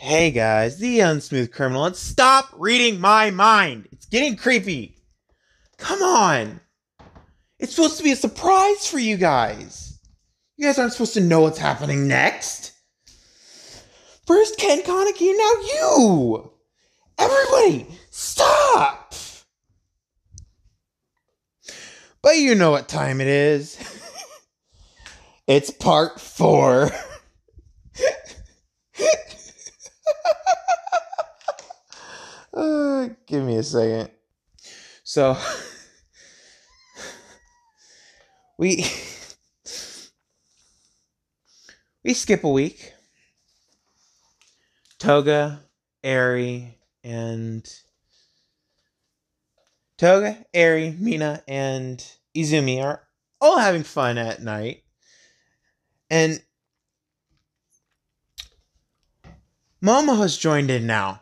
Hey guys, the unsmooth criminal, and stop reading my mind. It's getting creepy. Come on. It's supposed to be a surprise for you guys. You guys aren't supposed to know what's happening next. First Ken Koniki, now you. Everybody, stop. But you know what time it is. it's part four. Uh, give me a second. So we we skip a week. Toga, Eri, and Toga, Eri, Mina, and Izumi are all having fun at night. And Momo has joined in now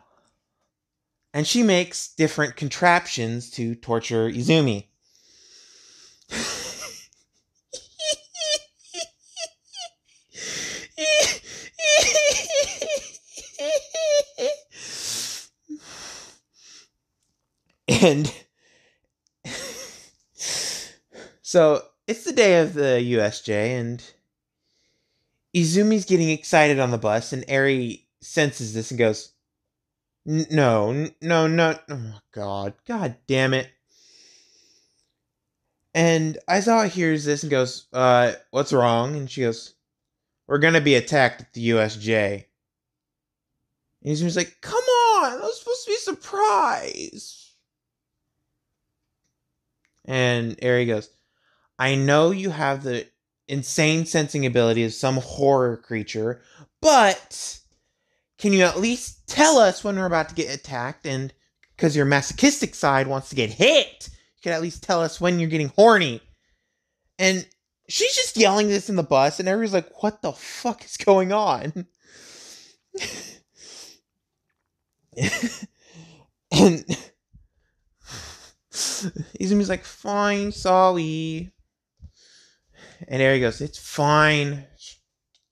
and she makes different contraptions to torture Izumi. and so it's the day of the USJ, and Izumi's getting excited on the bus, and Eri senses this and goes, no, no, no. Oh, God. God damn it. And Aizawa hears this and goes, uh, what's wrong? And she goes, we're going to be attacked at the USJ. And he's like, come on, that was supposed to be a surprise. And Eri goes, I know you have the insane sensing ability of some horror creature, but can you at least tell us when we're about to get attacked? And because your masochistic side wants to get hit, you can at least tell us when you're getting horny. And she's just yelling this in the bus, and everyone's like, what the fuck is going on? and Izumi's like, fine, sorry. And Eri goes, it's fine.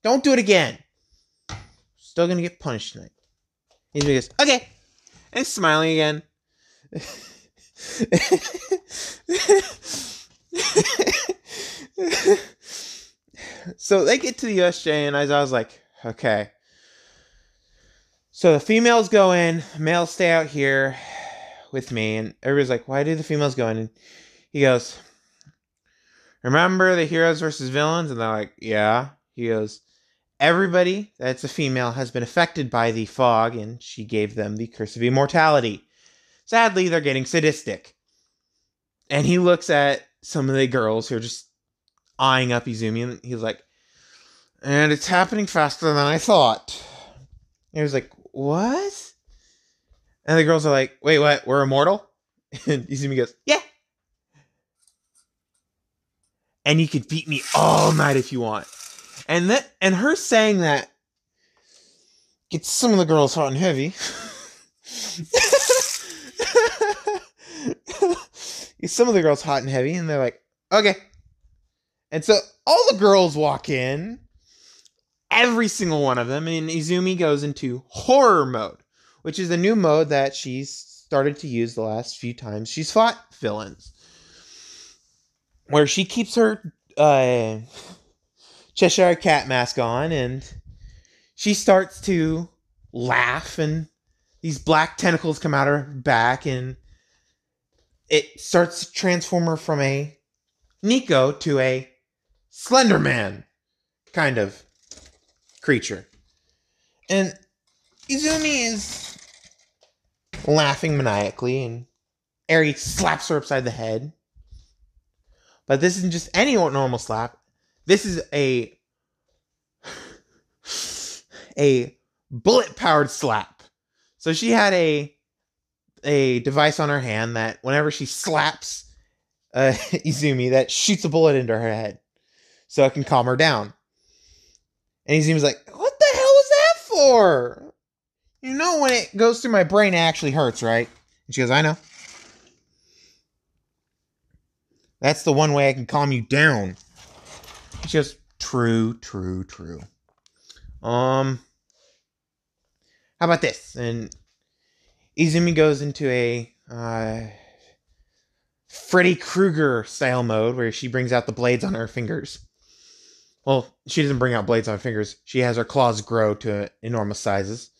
Don't do it again. Still gonna get punished tonight. He goes, okay. And smiling again. so they get to the USJ, and I was like, okay. So the females go in, males stay out here with me, and everybody's like, why do the females go in? And he goes, remember the heroes versus villains? And they're like, yeah. He goes, Everybody that's a female has been affected by the fog, and she gave them the curse of immortality. Sadly, they're getting sadistic. And he looks at some of the girls who are just eyeing up Izumi, and he's like, and it's happening faster than I thought. And he was like, what? And the girls are like, wait, what? We're immortal? And Izumi goes, yeah. And you could beat me all night if you want. And that and her saying that gets some of the girls hot and heavy. some of the girls hot and heavy, and they're like, okay. And so all the girls walk in, every single one of them, and Izumi goes into horror mode, which is a new mode that she's started to use the last few times she's fought villains. Where she keeps her uh Cheshire Cat mask on, and she starts to laugh, and these black tentacles come out her back, and it starts to transform her from a Neko to a Slender Man kind of creature. And Izumi is laughing maniacally, and Eri slaps her upside the head. But this isn't just any normal slap. This is a a bullet powered slap. So she had a a device on her hand that whenever she slaps uh, Izumi, that shoots a bullet into her head, so it can calm her down. And Izumi's like, "What the hell was that for?" You know, when it goes through my brain, it actually hurts, right? And she goes, "I know." That's the one way I can calm you down. She goes, true, true, true. Um, how about this? And Izumi goes into a uh, Freddy Krueger style mode where she brings out the blades on her fingers. Well, she doesn't bring out blades on her fingers. She has her claws grow to enormous sizes.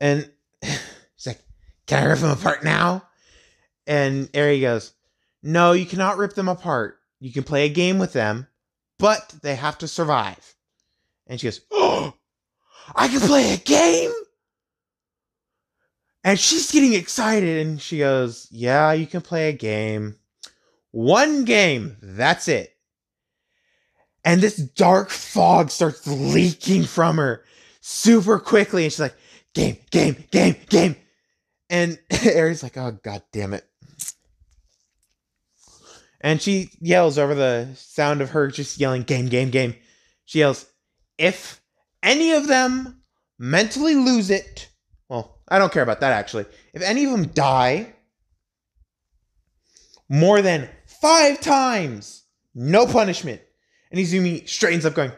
And she's like, Can I rip them apart now? And Eri goes, No, you cannot rip them apart. You can play a game with them, but they have to survive. And she goes, Oh, I can play a game? And she's getting excited and she goes, Yeah, you can play a game. One game, that's it. And this dark fog starts leaking from her super quickly. And she's like, Game, game, game, game. And Eri's like, Oh, god damn it. And she yells over the sound of her just yelling, Game, game, game. She yells, If any of them mentally lose it, well, I don't care about that actually. If any of them die more than five times, no punishment. And Izumi straightens up going,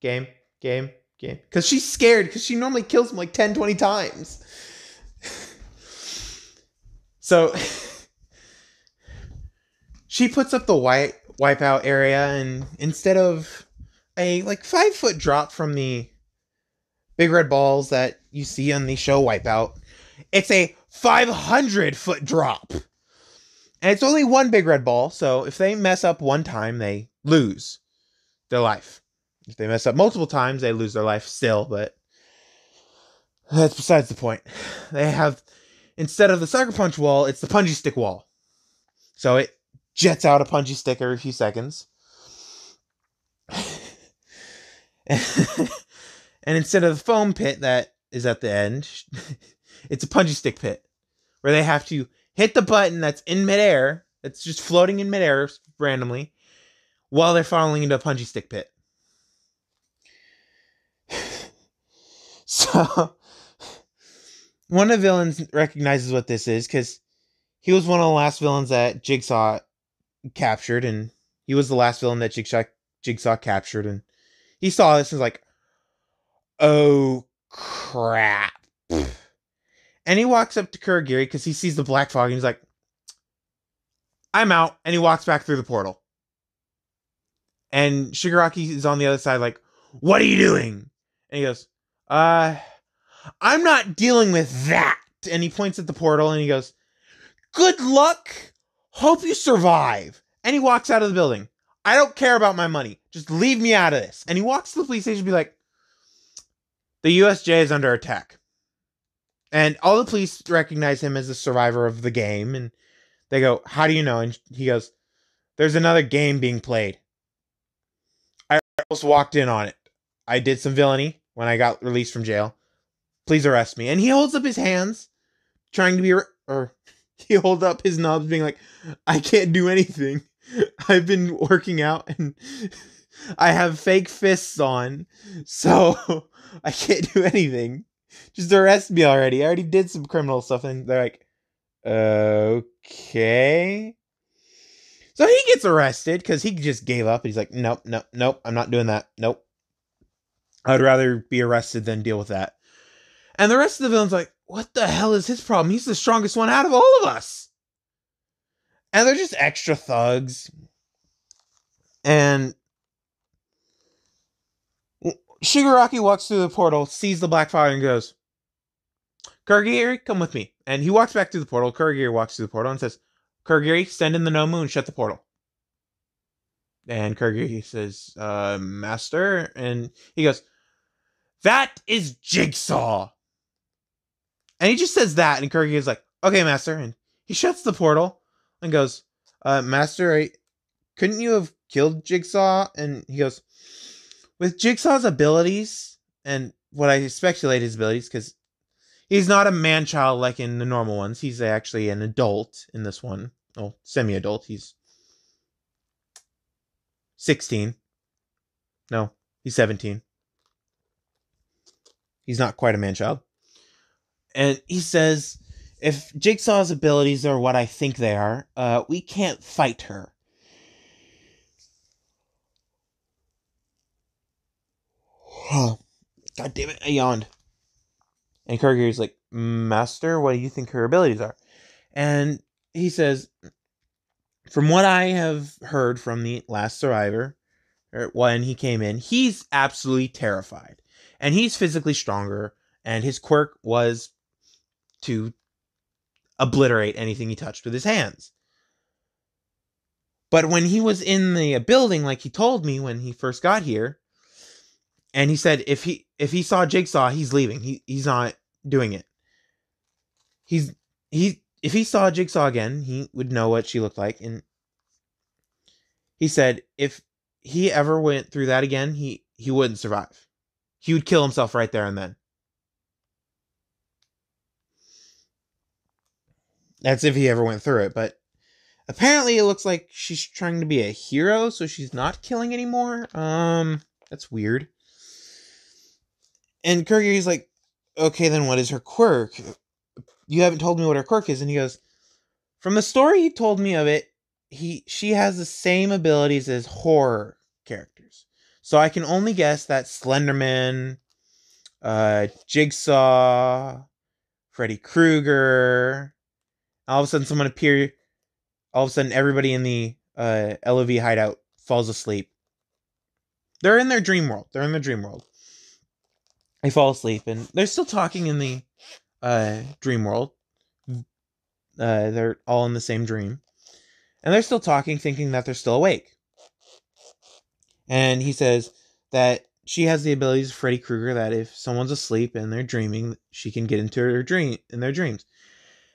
game, game, game. Because she's scared because she normally kills him like 10, 20 times. so she puts up the white wipeout area and instead of a like five foot drop from the big red balls that you see on the show Wipeout. It's a 500 foot drop. And it's only one big red ball, so if they mess up one time, they lose their life. If they mess up multiple times, they lose their life still, but that's besides the point. They have, instead of the sucker punch wall, it's the punchy stick wall. So it jets out a punchy stick every few seconds. And instead of the foam pit that is at the end, it's a punchy stick pit where they have to hit the button that's in midair, that's just floating in midair randomly, while they're falling into a punchy stick pit. so, one of the villains recognizes what this is because he was one of the last villains that Jigsaw captured, and he was the last villain that Jigsaw Jigsaw captured, and he saw this and was like, oh crap. And he walks up to Kurogiri because he sees the black fog and he's like, I'm out. And he walks back through the portal. And Shigaraki is on the other side, like, what are you doing? And he goes, uh, I'm not dealing with that. And he points at the portal and he goes, good luck. Hope you survive. And he walks out of the building. I don't care about my money. Just leave me out of this. And he walks to the police station and be like, the USJ is under attack. And all the police recognize him as a survivor of the game. And they go, How do you know? And he goes, There's another game being played. I almost walked in on it. I did some villainy when I got released from jail. Please arrest me. And he holds up his hands, trying to be, or he holds up his knobs, being like, I can't do anything. I've been working out and I have fake fists on, so I can't do anything. Just arrest me already. I already did some criminal stuff, and they're like, okay. So he gets arrested because he just gave up. He's like, nope, nope, nope, I'm not doing that. Nope. I'd rather be arrested than deal with that. And the rest of the villains like, what the hell is his problem? He's the strongest one out of all of us. And they're just extra thugs. And Shigaraki walks through the portal, sees the black fire, and goes, Kurogiri, come with me. And he walks back through the portal. Kurogiri walks through the portal and says, Kurogiri, send in the Nomu, shut the portal. And Kurogiri says, uh, Master. And he goes, That is Jigsaw. And he just says that, and Kurogiri is like, Okay, Master. And he shuts the portal and goes, uh, Master, I, couldn't you have killed Jigsaw? And he goes, with Jigsaw's abilities and what I speculate his abilities, because he's not a man child like in the normal ones. He's actually an adult in this one. Oh, semi adult. He's 16. No, he's 17. He's not quite a man child. And he says, if Jigsaw's abilities are what I think they are, uh, we can't fight her. God damn it, I yawned. And Kurogiri's like, Master, what do you think her abilities are? And he says, From what I have heard from the last survivor, when he came in, he's absolutely terrified. And he's physically stronger, and his quirk was to obliterate anything he touched with his hands. But when he was in the building, like he told me when he first got here, and he said if he if he saw Jigsaw, he's leaving. He he's not doing it. He's he if he saw Jigsaw again, he would know what she looked like, and he said if he ever went through that again, he he wouldn't survive. He would kill himself right there and then. That's if he ever went through it, but apparently it looks like she's trying to be a hero, so she's not killing anymore. Um, that's weird. And Kurogiri's like, okay, then what is her quirk? You haven't told me what her quirk is. And he goes, from the story he told me of it, he she has the same abilities as horror characters. So I can only guess that Slenderman, uh, Jigsaw, Freddy Krueger. All of a sudden, someone appear. All of a sudden, everybody in the uh, LOV hideout falls asleep. They're in their dream world. They're in their dream world. They fall asleep, and they're still talking in the uh, dream world. Uh, they're all in the same dream, and they're still talking, thinking that they're still awake. And he says that she has the abilities of Freddy Krueger. That if someone's asleep and they're dreaming, she can get into their dream in their dreams.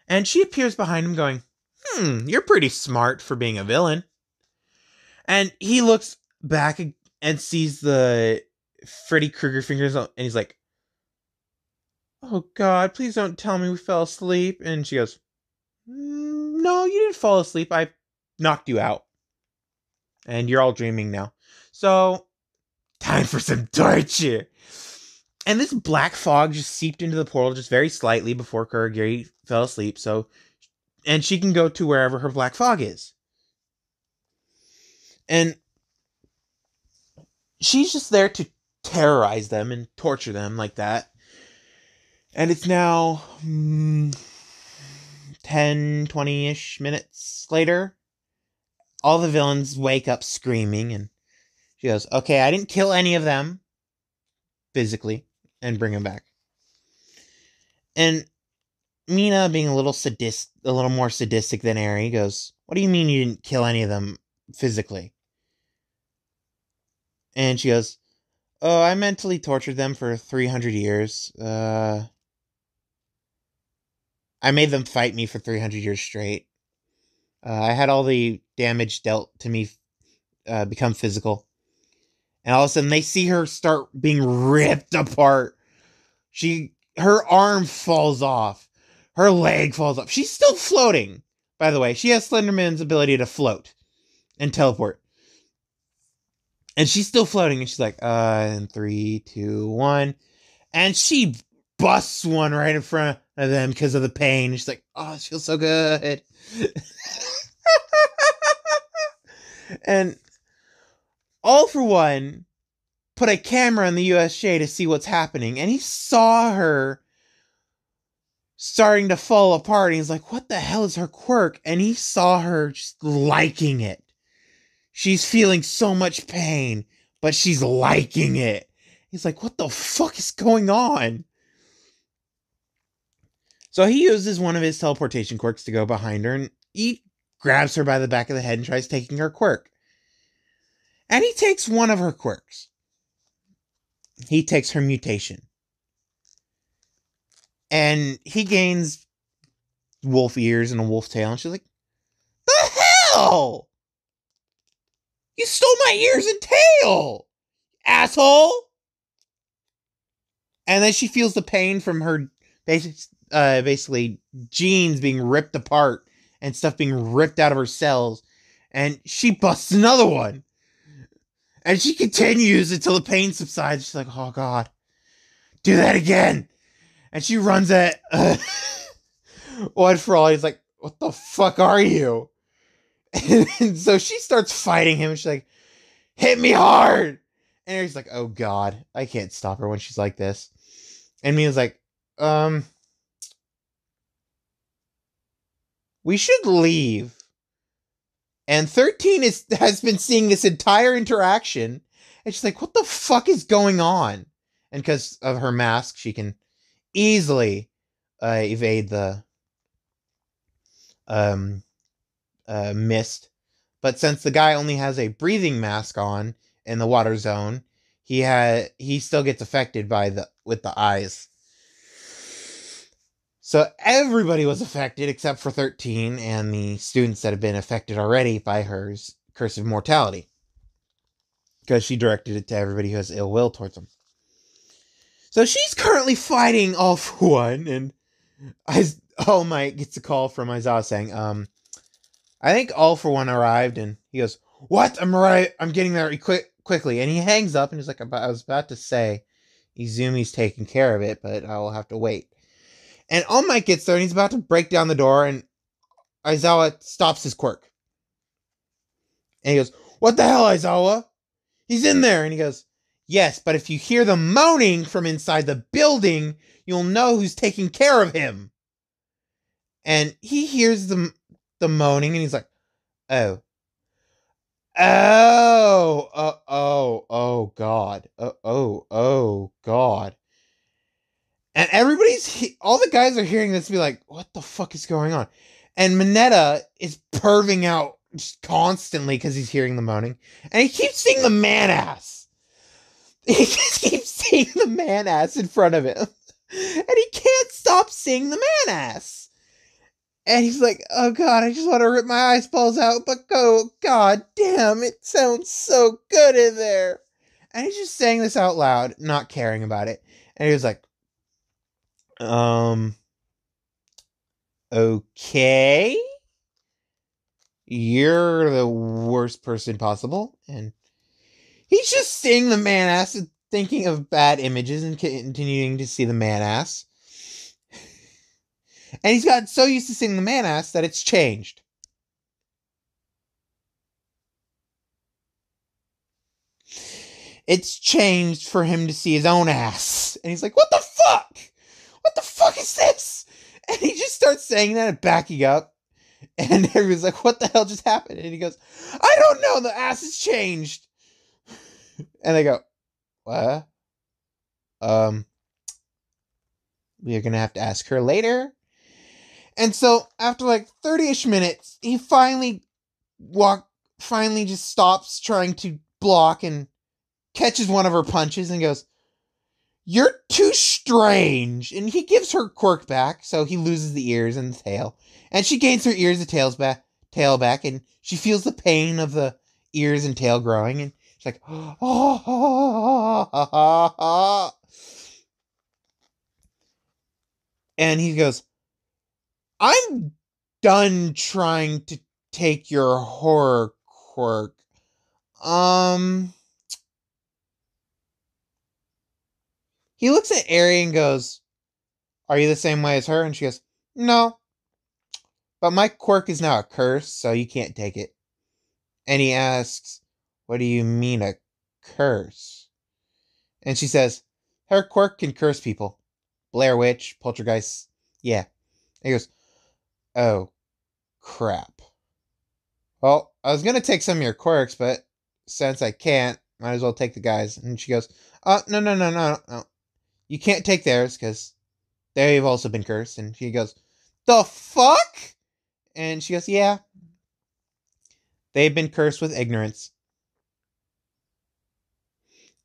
And she appears behind him, going, "Hmm, you're pretty smart for being a villain." And he looks back and sees the Freddy Krueger fingers, and he's like, Oh God, please don't tell me we fell asleep. And she goes, "Mm, No, you didn't fall asleep. I knocked you out. And you're all dreaming now. So, time for some torture. And this black fog just seeped into the portal just very slightly before Kurogiri fell asleep. So, and she can go to wherever her black fog is. And she's just there to terrorize them and torture them like that. And it's now mm, 10, 20 ish minutes later. All the villains wake up screaming, and she goes, Okay, I didn't kill any of them physically and bring them back. And Mina, being a little sadist, a little more sadistic than Eri, goes, What do you mean you didn't kill any of them physically? And she goes, Oh, I mentally tortured them for 300 years. Uh, I made them fight me for 300 years straight. Uh, I had all the damage dealt to me uh, become physical. And all of a sudden they see her start being ripped apart. She her arm falls off. Her leg falls off. She's still floating. By the way, she has Slenderman's ability to float and teleport. And she's still floating, and she's like, uh, in three, two, one. And she busts one right in front of them because of the pain. She's like, oh, it feels so good. and all for one put a camera in the USJ to see what's happening, and he saw her starting to fall apart. And he's like, what the hell is her quirk? And he saw her just liking it. She's feeling so much pain, but she's liking it. He's like, what the fuck is going on? So he uses one of his teleportation quirks to go behind her, and he grabs her by the back of the head and tries taking her quirk. And he takes one of her quirks. He takes her mutation. And he gains wolf ears and a wolf tail, and she's like, The hell? You stole my ears and tail, asshole! And then she feels the pain from her uh, basically genes being ripped apart and stuff being ripped out of her cells. And she busts another one. And she continues until the pain subsides. She's like, oh God, do that again. And she runs at uh, one for all. He's like, what the fuck are you? And, so she starts fighting him. she's like, hit me hard. And he's like, oh God, I can't stop her when she's like this. And Mina's like, um, we should leave. And 13 is has been seeing this entire interaction. And she's like, what the fuck is going on? And because of her mask, she can easily uh, evade the um, uh, mist. But since the guy only has a breathing mask on in the water zone, he had he still gets affected by the with the eyes. So everybody was affected except for 13 and the students that have been affected already by her curse of mortality. Because she directed it to everybody who has ill will towards them. So she's currently fighting All for One, and I, All Might gets a call from Aizawa saying, um, I think All for One arrived, and he goes, What? I'm right. I'm getting there quick, quickly. And he hangs up, and he's like, I was about to say, Izumi's taking care of it, but I will have to wait. And All Might gets there and he's about to break down the door, and Aizawa stops his quirk. And he goes, What the hell, Aizawa? He's in there. And he goes, Yes, but if you hear the moaning from inside the building, you'll know who's taking care of him. And he hears the, the moaning and he's like, Oh. Oh, oh, oh, oh, God. Uh, oh, oh, God. And everybody's, he- all the guys are hearing this be like, what the fuck is going on? And Mineta is perving out constantly because he's hearing the moaning. And he keeps seeing the man ass. He just keeps seeing the man ass in front of him. And he can't stop seeing the man ass. And he's like, oh god, I just want to rip my eyeballs out, but go, god damn, it sounds so good in there. And he's just saying this out loud, not caring about it. And he was like, um, okay. You're the worst person possible. And he's just seeing the man ass and thinking of bad images and continuing to see the man ass. And he's gotten so used to seeing the man ass that it's changed. It's changed for him to see his own ass. And he's like, what the fuck? Is this? And he just starts saying that and backing up. And everyone's like, what the hell just happened? And he goes, I don't know. The ass has changed. And they go, what? Um, we're going to have to ask her later. And so after like 30-ish minutes, he finally walk, finally just stops trying to block and catches one of her punches and goes, you're too strange. And he gives her quirk back, so he loses the ears and the tail. And she gains her ears and tails back tail back, and she feels the pain of the ears and tail growing, and she's like, oh, oh, and he goes, I'm done trying to take your horror quirk. Um He looks at Eri and goes, Are you the same way as her? And she goes, No. But my quirk is now a curse, so you can't take it. And he asks, What do you mean a curse? And she says, Her quirk can curse people. Blair Witch, Poltergeist. Yeah. And he goes, Oh, crap. Well, I was going to take some of your quirks, but since I can't, might as well take the guys. And she goes, Oh, no, no, no, no, no you can't take theirs because they've also been cursed. And she goes, the fuck? And she goes, yeah. They've been cursed with ignorance.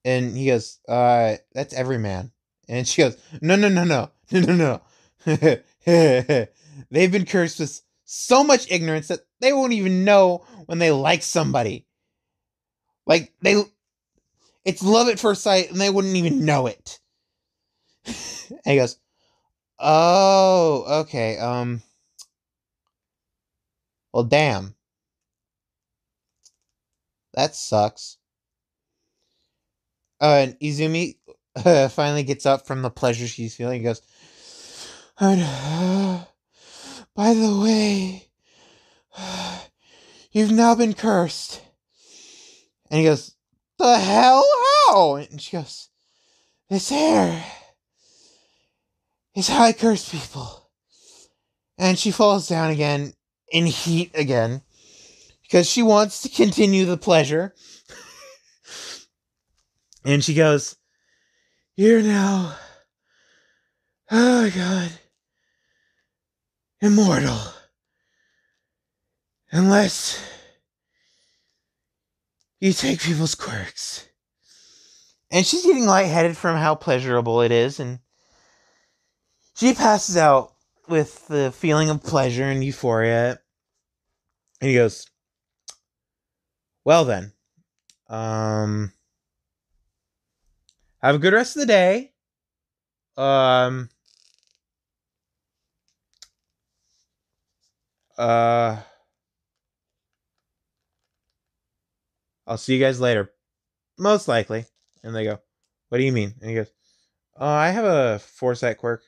And he goes, uh, that's every man. And she goes, no, no, no, no, no, no, no. They've been cursed with so much ignorance that they won't even know when they like somebody. Like they, it's love at first sight, and they wouldn't even know it and he goes, "Oh, okay. Um, well, damn, that sucks." Uh, and Izumi uh, finally gets up from the pleasure she's feeling. He goes, "By the way, you've now been cursed." And he goes, "The hell? How?" And she goes, "This hair." Is how I curse people. And she falls down again in heat again because she wants to continue the pleasure. and she goes, You're now, oh god, immortal. Unless you take people's quirks. And she's getting lightheaded from how pleasurable it is, and she passes out with the feeling of pleasure and euphoria. And he goes, Well then, um, have a good rest of the day. Um, uh, I'll see you guys later. Most likely. And they go, What do you mean? And he goes, Oh, I have a foresight quirk.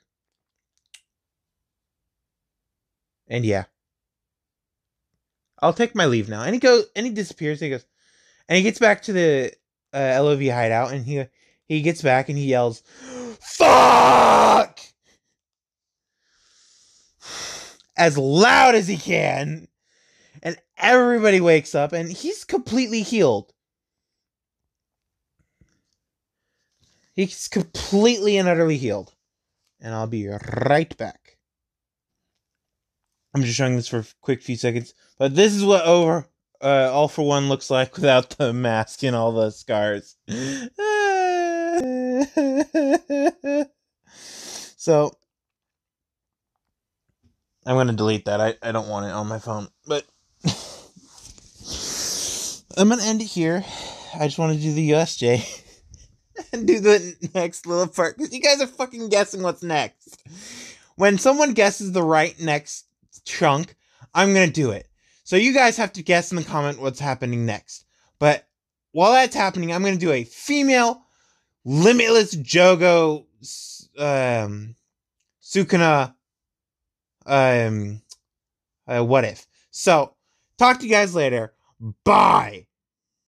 And yeah. I'll take my leave now. And he goes and he disappears. And he goes and he gets back to the uh, LOV hideout and he he gets back and he yells, Fuck! As loud as he can. And everybody wakes up and he's completely healed. He's completely and utterly healed. And I'll be right back. I'm just showing this for a quick few seconds. But this is what over uh, all for one looks like without the mask and all the scars. so I'm gonna delete that. I, I don't want it on my phone. But I'm gonna end it here. I just want to do the USJ and do the next little part because you guys are fucking guessing what's next. When someone guesses the right next chunk, I'm gonna do it. So you guys have to guess in the comment what's happening next. But while that's happening, I'm gonna do a female limitless Jogo um Sukuna um uh, what if. So talk to you guys later. Bye.